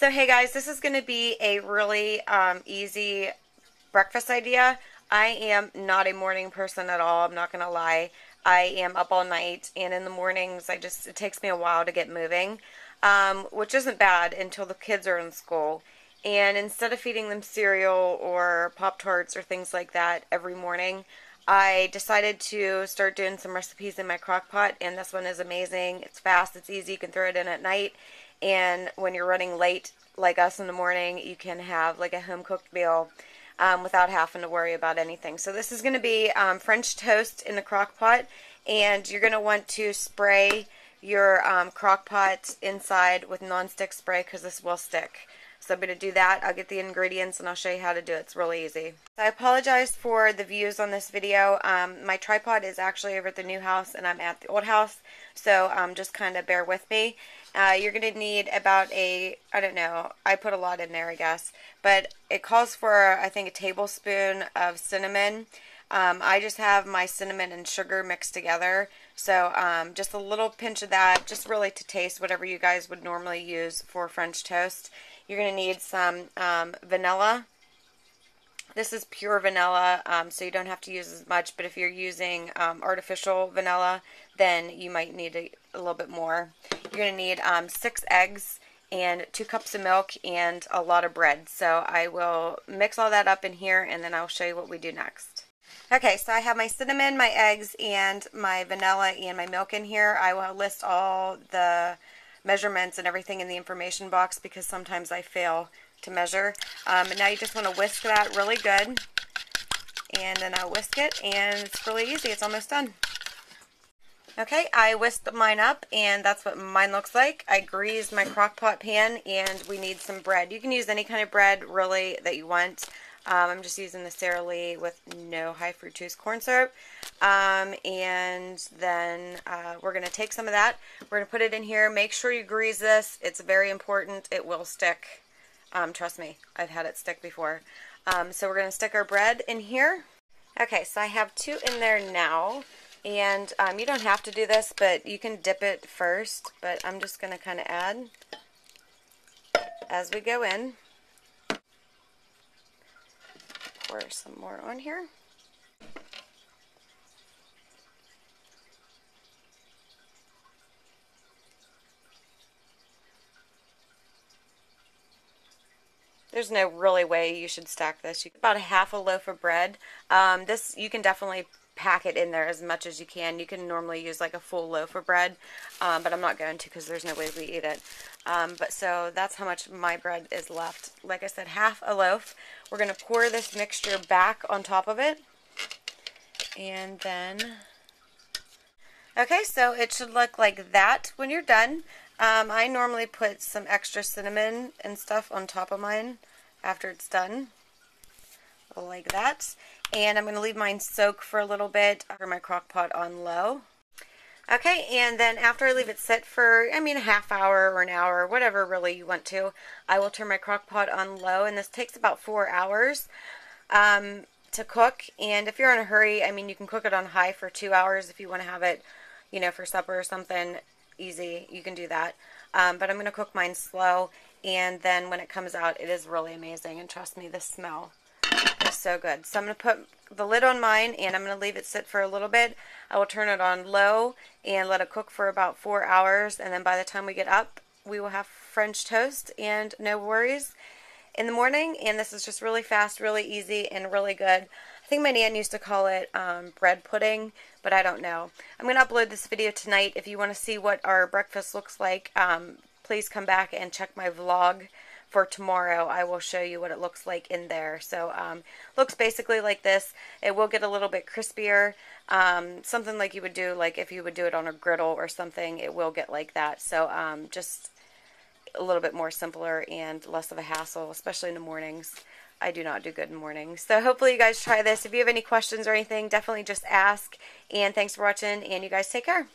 So hey guys, this is going to be a really um, easy breakfast idea. I am not a morning person at all, I'm not going to lie. I am up all night and in the mornings I just it takes me a while to get moving, um, which isn't bad until the kids are in school. And instead of feeding them cereal or Pop Tarts or things like that every morning, I decided to start doing some recipes in my crock pot, and this one is amazing. It's fast, it's easy, you can throw it in at night, and when you're running late, like us in the morning, you can have like a home cooked meal um, without having to worry about anything. So, this is going to be um, French toast in the crock pot, and you're going to want to spray your um, crock pot inside with nonstick spray because this will stick. So I'm going to do that. I'll get the ingredients and I'll show you how to do it. It's really easy. I apologize for the views on this video. Um, my tripod is actually over at the new house and I'm at the old house. So um, just kind of bear with me. Uh, you're going to need about a, I don't know, I put a lot in there I guess. But it calls for, I think, a tablespoon of cinnamon. Um, I just have my cinnamon and sugar mixed together. So um, just a little pinch of that, just really to taste whatever you guys would normally use for French toast. You're going to need some um, vanilla. This is pure vanilla, um, so you don't have to use as much, but if you're using um, artificial vanilla, then you might need a, a little bit more. You're going to need um, six eggs and two cups of milk and a lot of bread. So I will mix all that up in here and then I'll show you what we do next. Okay, so I have my cinnamon, my eggs, and my vanilla and my milk in here. I will list all the measurements and everything in the information box because sometimes I fail to measure. Um, and now you just want to whisk that really good. And then I'll whisk it and it's really easy. It's almost done. Okay, I whisked mine up and that's what mine looks like. I greased my crock pot pan and we need some bread. You can use any kind of bread really that you want. Um, I'm just using the Sara Lee with no high fructose corn syrup. Um, and then uh, we're going to take some of that. We're going to put it in here. Make sure you grease this. It's very important. It will stick. Um, trust me, I've had it stick before. Um, so we're going to stick our bread in here. Okay, so I have two in there now. And um, you don't have to do this, but you can dip it first. But I'm just going to kind of add as we go in pour some more on here. There's no really way you should stack this. You about a half a loaf of bread. Um, this you can definitely pack it in there as much as you can. You can normally use like a full loaf of bread, um, but I'm not going to because there's no way we eat it. Um, but so that's how much my bread is left. Like I said, half a loaf. We're going to pour this mixture back on top of it. And then, okay, so it should look like that when you're done. Um, I normally put some extra cinnamon and stuff on top of mine after it's done. Like that. And I'm going to leave mine soak for a little bit for my crock pot on low. Okay, and then after I leave it sit for, I mean, a half hour or an hour, whatever really you want to, I will turn my crock pot on low, and this takes about four hours um, to cook. And if you're in a hurry, I mean, you can cook it on high for two hours if you want to have it, you know, for supper or something easy. You can do that. Um, but I'm going to cook mine slow, and then when it comes out, it is really amazing. And trust me, the smell so good. So I'm going to put the lid on mine and I'm going to leave it sit for a little bit. I will turn it on low and let it cook for about four hours and then by the time we get up we will have French toast and no worries in the morning and this is just really fast, really easy and really good. I think my nan used to call it um, bread pudding but I don't know. I'm going to upload this video tonight. If you want to see what our breakfast looks like um, please come back and check my vlog for tomorrow, I will show you what it looks like in there. So um, looks basically like this. It will get a little bit crispier. Um, something like you would do, like if you would do it on a griddle or something, it will get like that. So um, just a little bit more simpler and less of a hassle, especially in the mornings. I do not do good in mornings. So hopefully you guys try this. If you have any questions or anything, definitely just ask. And thanks for watching, and you guys take care.